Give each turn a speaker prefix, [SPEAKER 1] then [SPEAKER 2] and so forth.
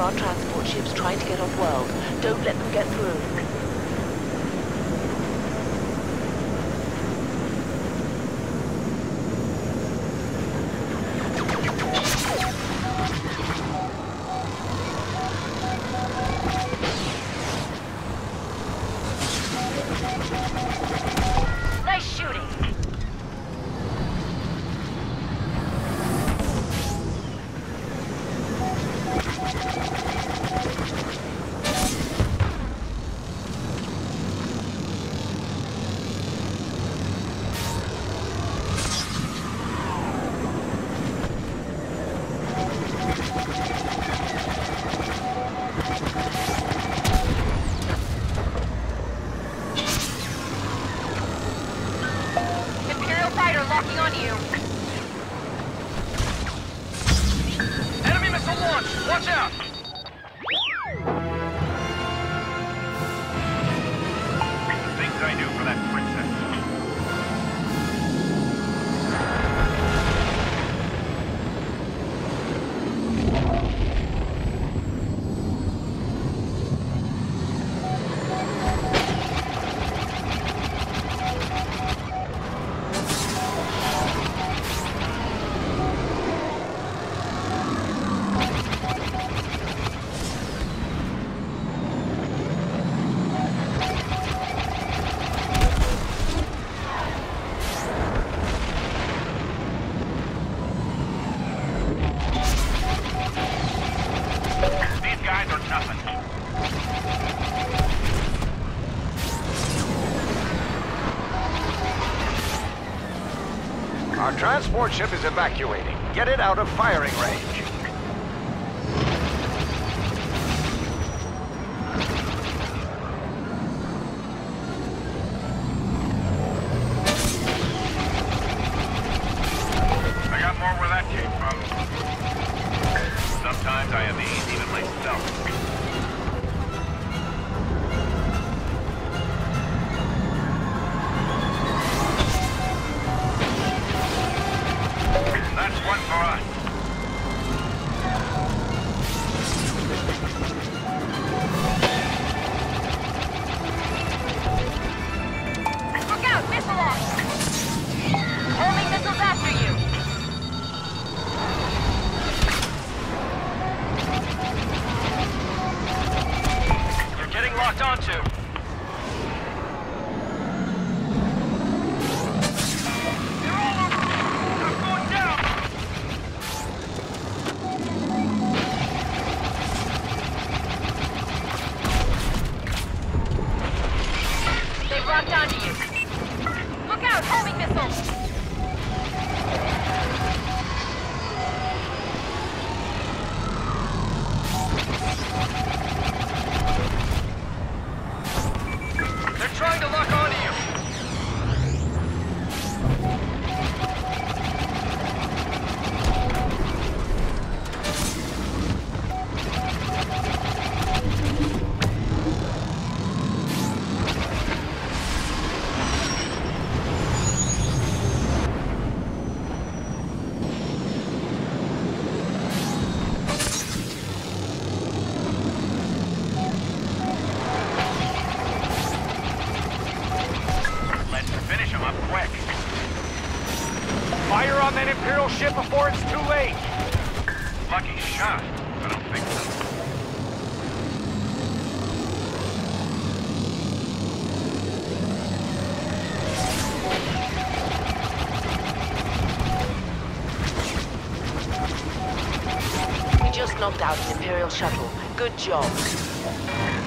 [SPEAKER 1] our transport ships trying to get off-world. Don't let them get through.
[SPEAKER 2] Nice shooting.
[SPEAKER 3] Enemy missile launch! Watch out!
[SPEAKER 4] Our transport ship is evacuating. Get it out of firing range.
[SPEAKER 2] Homing missiles.
[SPEAKER 4] Ship before it's too late.
[SPEAKER 3] Lucky shot. I don't think so.
[SPEAKER 1] We just knocked out an Imperial shuttle. Good job.